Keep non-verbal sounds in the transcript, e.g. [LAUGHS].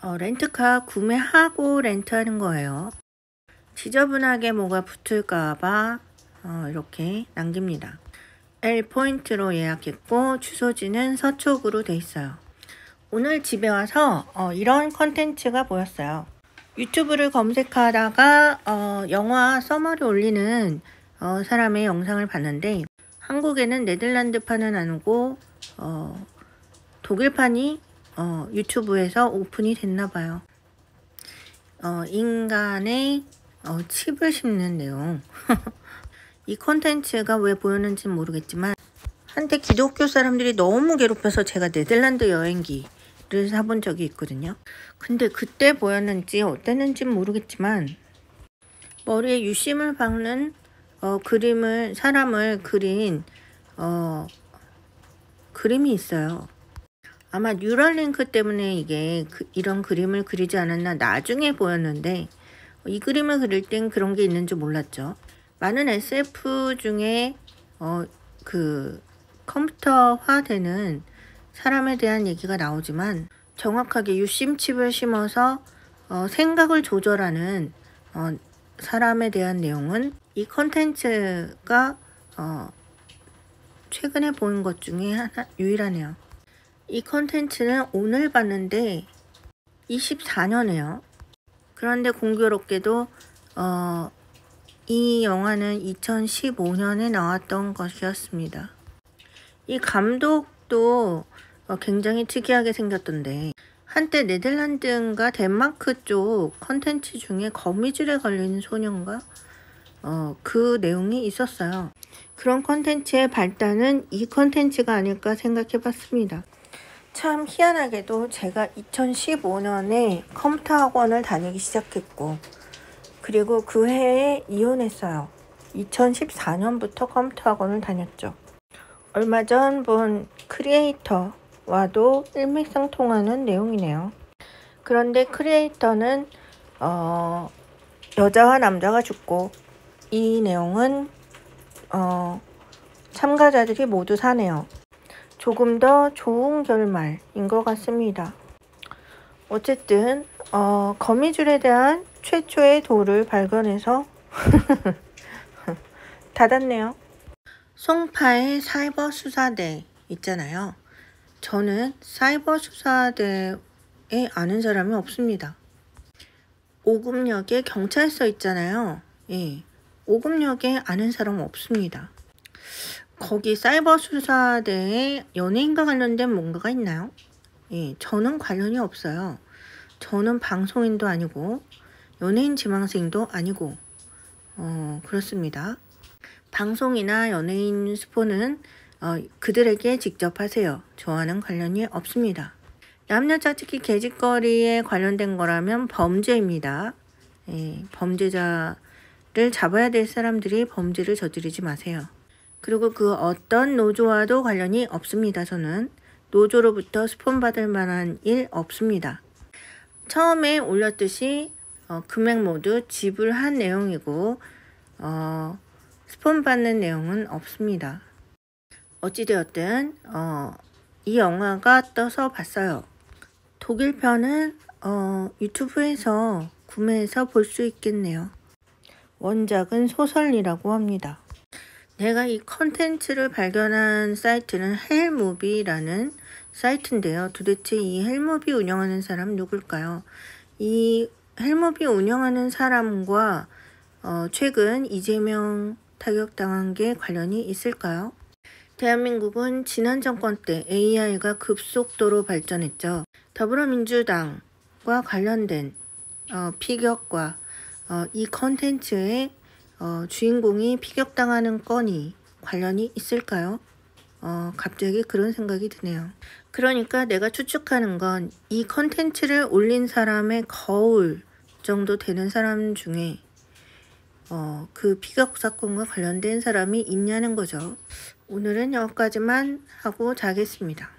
어, 렌트카 구매하고 렌트하는 거예요. 지저분하게 뭐가 붙을까봐 어, 이렇게 남깁니다. L 포인트로 예약했고 주소지는 서초구로 돼 있어요. 오늘 집에 와서 어, 이런 컨텐츠가 보였어요. 유튜브를 검색하다가 어, 영화 summary 올리는 어, 사람의 영상을 봤는데 한국에는 네덜란드판은 아니고 어, 독일판이 어, 유튜브에서 오픈이 됐나 봐요. 어, 인간의 어, 칩을 심는 내용. [LAUGHS] 이 컨텐츠가 왜 보였는지 모르겠지만 한때 기독교 사람들이 너무 괴롭혀서 제가 네덜란드 여행기를 사본 적이 있거든요. 근데 그때 보였는지 어땠는지 모르겠지만 머리에 유심을 박는 어, 그림을 사람을 그린 어, 그림이 있어요. 아마 뉴럴링크 때문에 이게 그, 이런 그림을 그리지 않았나 나중에 보였는데 이 그림을 그릴 땐 그런 게 있는 줄 몰랐죠. 많은 SF 중에 어, 그 컴퓨터화되는 사람에 대한 얘기가 나오지만 정확하게 유심칩을 심어서 어, 생각을 조절하는 어, 사람에 대한 내용은 이 컨텐츠가 어, 최근에 본것 중에 하나 유일하네요. 이 컨텐츠는 오늘 봤는데 24년에요. 그런데 공교롭게도 어, 이 영화는 2015년에 나왔던 것이었습니다. 이 감독도 어, 굉장히 특이하게 생겼던데 한때 네덜란드인가 덴마크 쪽 컨텐츠 중에 거미줄에 걸리는 소녀가 어, 그 내용이 있었어요. 그런 컨텐츠의 발단은 이 컨텐츠가 아닐까 생각해 봤습니다. 참 희한하게도 제가 2015년에 컴퓨터 학원을 다니기 시작했고 그리고 그 해에 이혼했어요. 2014년부터 컴퓨터 학원을 다녔죠. 얼마 전 본 크리에이터와도 일맥상통하는 내용이네요. 그런데 크리에이터는 어, 여자와 남자가 죽고 이 내용은 어, 참가자들이 모두 사네요. 조금 더 좋은 결말인 것 같습니다. 어쨌든 어, 거미줄에 대한 최초의 돌을 발견해서 [LAUGHS] 닫았네요. 송파의 사이버 수사대 있잖아요. 저는 사이버 수사대에 아는 사람이 없습니다. 오금역에 경찰서 있잖아요. 예. 오금역에 아는 사람 없습니다. 거기 사이버 수사대에 연예인과 관련된 뭔가가 있나요? 예, 저는 관련이 없어요. 저는 방송인도 아니고 연예인 지망생도 아니고 어, 그렇습니다. 방송이나 연예인 스포는 어, 그들에게 직접 하세요. 저와는 관련이 없습니다. 남녀자치기 개짓거리에 관련된 거라면 범죄입니다. 예, 범죄자를 잡아야 될 사람들이 범죄를 저지르지 마세요. 그리고 그 어떤 노조와도 관련이 없습니다. 저는 노조로부터 스폰 받을 만한 일 없습니다. 처음에 올렸듯이 어, 금액 모두 지불한 내용이고 어, 스폰 받는 내용은 없습니다. 어찌되었든 어, 이 영화가 떠서 봤어요. 독일 편은 어, 유튜브에서 구매해서 볼 수 있겠네요. 원작은 소설이라고 합니다. 내가 이 컨텐츠를 발견한 사이트는 헬무비라는 사이트인데요. 도대체 이 헬무비 운영하는 사람 누굴까요? 이 헬무비 운영하는 사람과 어, 최근 이재명 타격당한 게 관련이 있을까요? 대한민국은 지난 정권 때 AI가 급속도로 발전했죠. 더불어민주당과 관련된 어, 피격과 어, 이 컨텐츠의 어, 주인공이 피격당하는 건이 관련이 있을까요? 어, 갑자기 그런 생각이 드네요. 그러니까 내가 추측하는 건 이 컨텐츠를 올린 사람의 거울 정도 되는 사람 중에 어, 그 피격 사건과 관련된 사람이 있냐는 거죠. 오늘은 여기까지만 하고 자겠습니다.